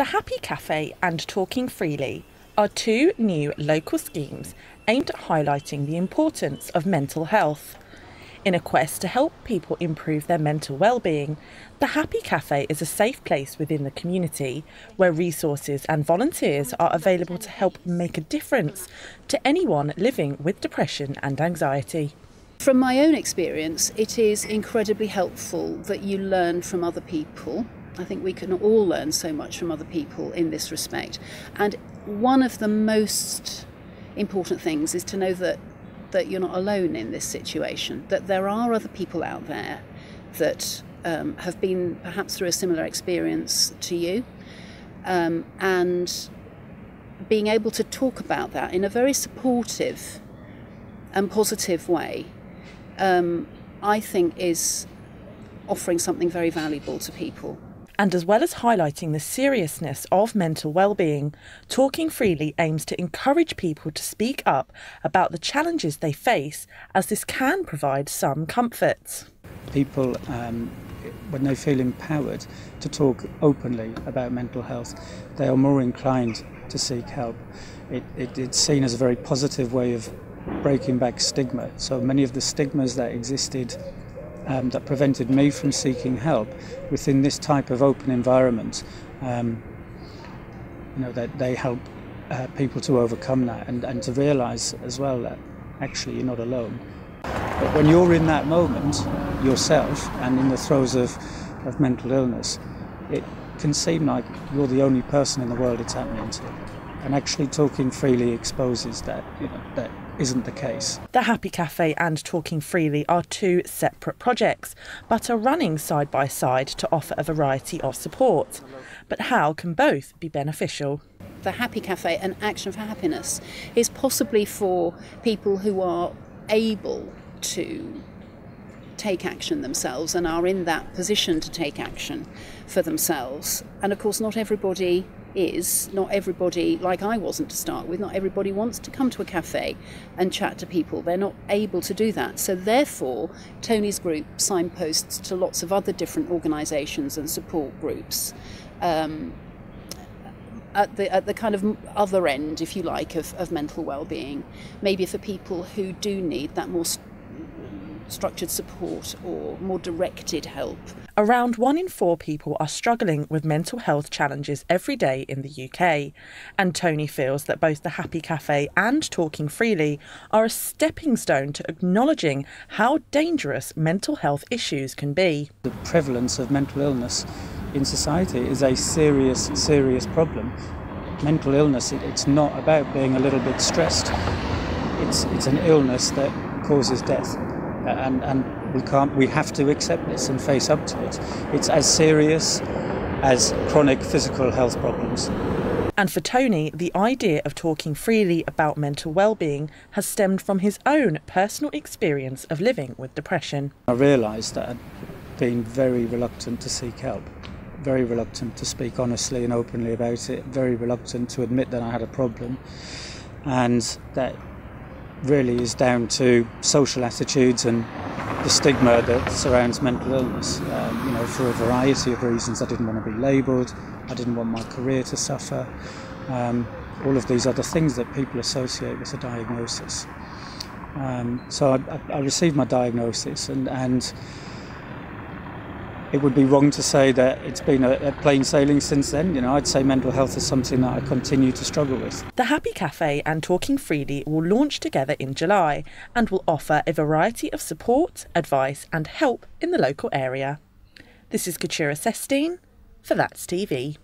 The Happy Cafe and Talking Freely are two new local schemes aimed at highlighting the importance of mental health. In a quest to help people improve their mental well-being, the Happy Cafe is a safe place within the community where resources and volunteers are available to help make a difference to anyone living with depression and anxiety. From my own experience, it is incredibly helpful that you learn from other people. I think we can all learn so much from other people in this respect. And one of the most important things is to know that that you're not alone in this situation, that there are other people out there that um, have been perhaps through a similar experience to you. Um, and being able to talk about that in a very supportive and positive way, um, I think is offering something very valuable to people. And as well as highlighting the seriousness of mental well-being, Talking Freely aims to encourage people to speak up about the challenges they face, as this can provide some comfort. People, um, when they feel empowered to talk openly about mental health, they are more inclined to seek help. It, it, it's seen as a very positive way of breaking back stigma. So many of the stigmas that existed um, that prevented me from seeking help within this type of open environment. Um, you know that they help uh, people to overcome that and, and to realise as well that actually you're not alone. But when you're in that moment yourself and in the throes of, of mental illness, it can seem like you're the only person in the world it's happening to. And actually talking freely exposes that, you know, that isn't the case. The Happy Cafe and Talking Freely are two separate projects, but are running side by side to offer a variety of support. But how can both be beneficial? The Happy Cafe and Action for Happiness is possibly for people who are able to take action themselves and are in that position to take action for themselves. And of course, not everybody is not everybody, like I wasn't to start with, not everybody wants to come to a cafe and chat to people. They're not able to do that. So, therefore, Tony's group signposts to lots of other different organisations and support groups. Um, at the, at the kind of other end, if you like, of, of mental well-being, maybe for people who do need that more structured support or more directed help. Around one in four people are struggling with mental health challenges every day in the UK, and Tony feels that both the Happy Cafe and Talking Freely are a stepping stone to acknowledging how dangerous mental health issues can be. The prevalence of mental illness in society is a serious, serious problem. Mental illness, it's not about being a little bit stressed. It's, it's an illness that causes death and, and we can't we have to accept this and face up to it it's as serious as chronic physical health problems and for Tony, the idea of talking freely about mental well-being has stemmed from his own personal experience of living with depression. I realised that I'd been very reluctant to seek help, very reluctant to speak honestly and openly about it, very reluctant to admit that I had a problem, and that really is down to social attitudes and the stigma that surrounds mental illness. Um, you know, for a variety of reasons, I didn't want to be labelled. I didn't want my career to suffer. Um, all of these other things that people associate with a diagnosis. Um, so I, I, received my diagnosis, and, and it would be wrong to say that it's been a, a, plain sailing since then. You know, I'd say mental health is something that I continue to struggle with. The Happy Cafe and Talking Freely will launch together in July and will offer a variety of support, advice, and help in the local area. This is Keturah Sesstein for That's TV.